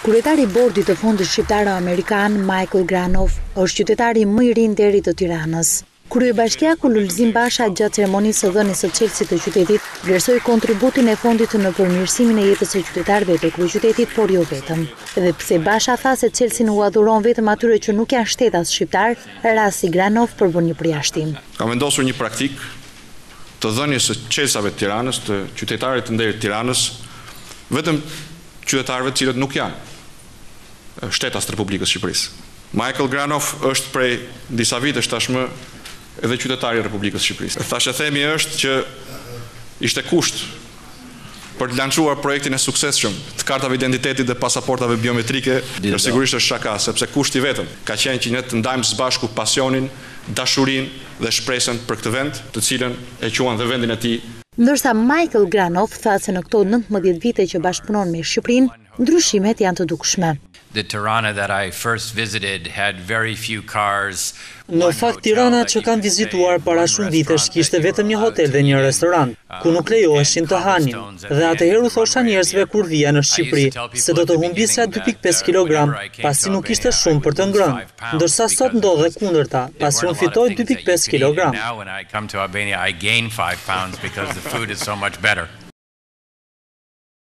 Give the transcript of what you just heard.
Kryetari i Bordit të Fondit Shqiptar-Amerikan, Michael Granoff, është qytetari më i ri i nderit të Tiranës. Kryebashkiaku Lulzim Basha gjatë ceremonisë së dhënies së çelësit të qytetit, vlerësoi kontributin e fondit në përmirësimin e jetës së qytetarëve të kryeqytetit, por jo vetëm. Edhe pse Basha tha se çelësin ua dhuron vetëm atyre që nuk janë shtetas shqiptarë, rasti Granoff përbën një përjashtim. Kam vendosur një praktikë të dhënies së çelësave të Tiranës, të qytetarit të nderit të Tiranës, vetëm qytetarëve të cilët nuk janë shtetas të Republikës së Shqipërisë. Michael Granoff është prej disa vitesh tashmë edhe qytetar i Republikës së Shqipërisë. Thashethemi është që ishte kusht për të lançuar projektin e suksesshëm të kartave të identitetit dhe pasaportave biometrike, po sigurisht është shaka, sepse kushti i vetëm ka qenë që ne të ndajmë së bashku pasionin, dashurinë dhe shpresën për këtë vend, të cilën e quan dhe vendin e tij. Ndërsa Michael Granoff tha se në këto nëntëmbëdhjetë vite që bashkëpunon me Shqipërinë, Ndryshimet janë të dukshme. The Tirana that I first visited had very few cars, one hotel that you could stay, one restaurant. Në fakt Tirana që kam vizituar para shumë vitesh kishte vetëm një hotel dhe një restorant, ku nuk lejoheshin të hanim. Dhe atëherë u thosha njerëzve kur vija në Shqipëri se do të humbisja dy pikë pesë kilogramë, pasi nuk kishte shumë për të ngrënë. Ndërsa sot ndodh e kundërta, pasi unë fitoj dy pikë pesë kilogramë.